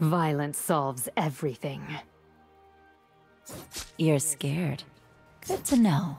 Violence solves everything. You're scared. Good to know.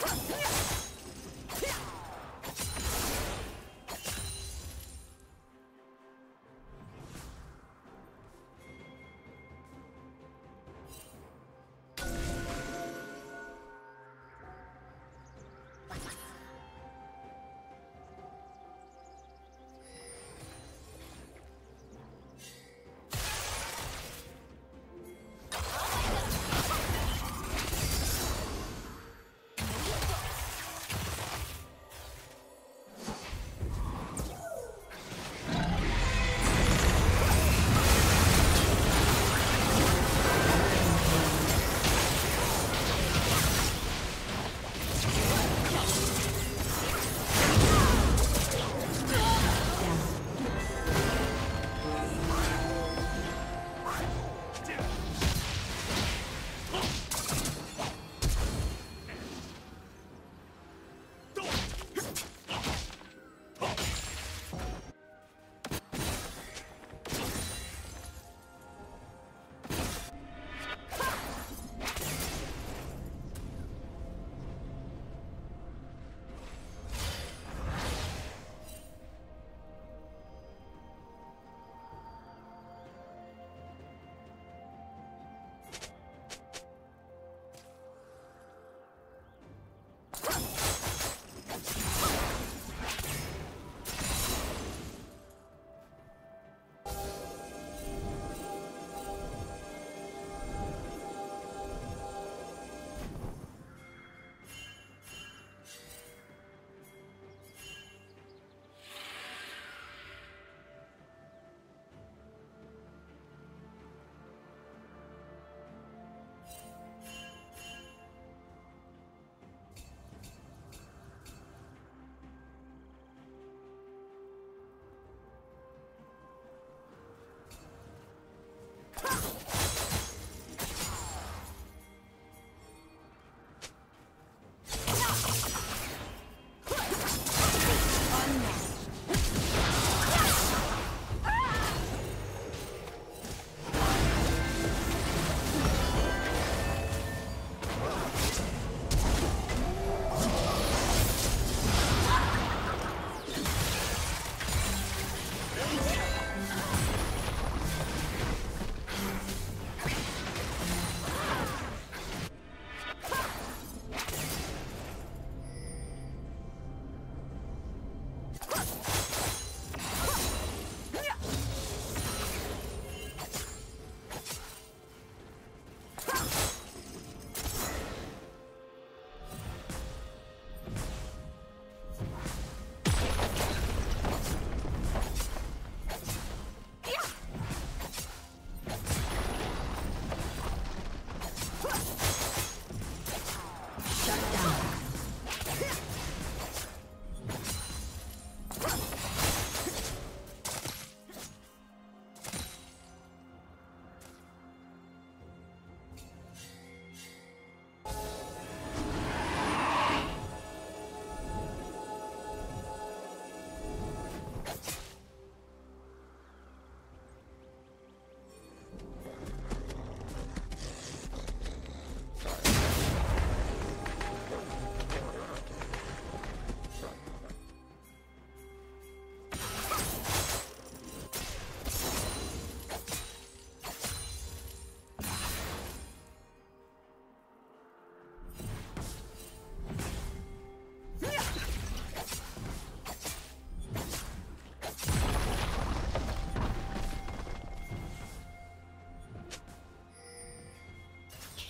Yeah.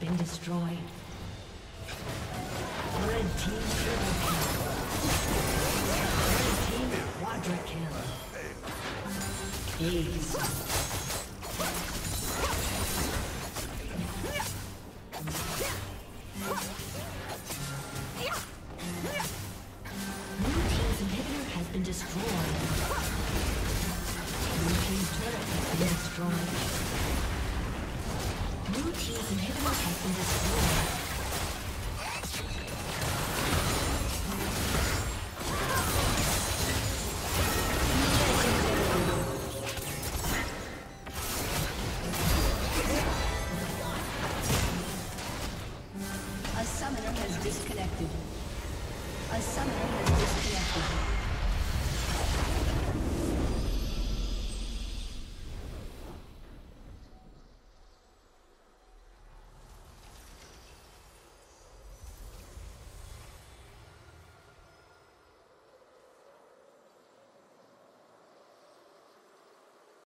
been destroyed. Red team triple kill. Red team quadra kill. Ace.